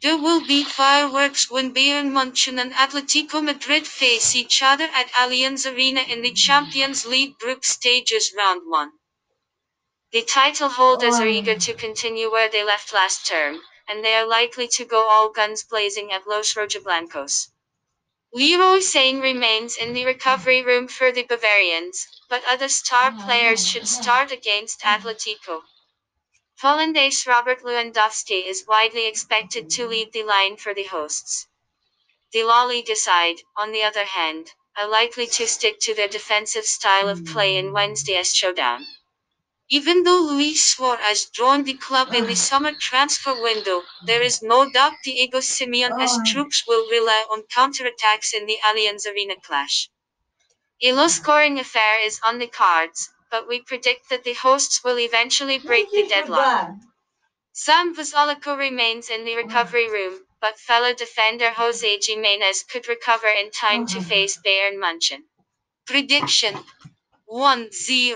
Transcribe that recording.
There will be fireworks when Bayern Munchen and Atletico Madrid face each other at Allianz Arena in the Champions League group stages round 1. The title holders are eager to continue where they left last term, and they are likely to go all guns blazing at Los Rojiblancos. Leroy Sane remains in the recovery room for the Bavarians, but other star oh. players should start against Atletico. Hollandaise Robert Lewandowski is widely expected to lead the line for the hosts. The La Liga side, on the other hand, are likely to stick to their defensive style of play in hmm. Wednesday's showdown. Even though Luis Suarez joined the club in the summer transfer window, there is no doubt Diego Simeone's troops will rely on counterattacks in the Allianz Arena clash. A low-scoring affair is on the cards, but we predict that the hosts will eventually break the deadlock. Sam Vrsaljko remains in the recovery room, but fellow defender Jose Gimenez could recover in time to face Bayern Munchen. Prediction 1-0